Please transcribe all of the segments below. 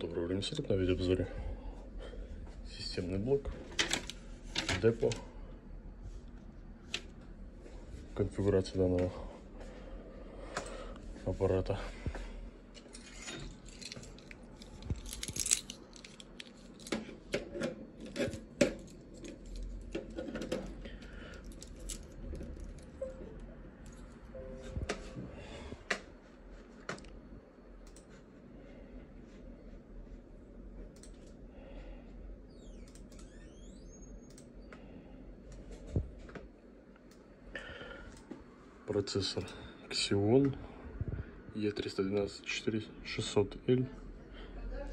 Доброго суток на видеообзоре. Системный блок, депо, конфигурация данного аппарата. Процессор Xeon E312-4600L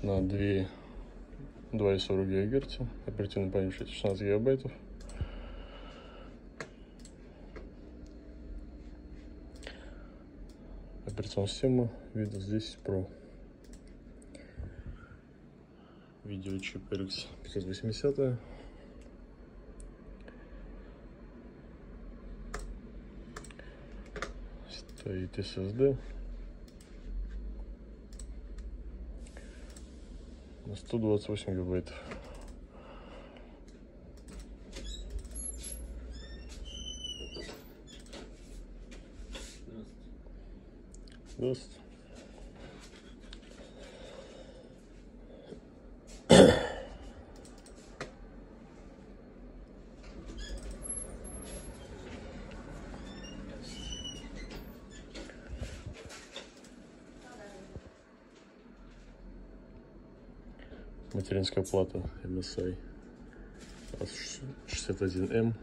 на 2 2,40 ГГц, оперативной памяти 16 гигабайтов. Операционная система Windows 10 Pro. Видеочип RX 580. Стоит SSD. На 128 гигабайтов. Здравствуйте. Материнская плата MSI 61M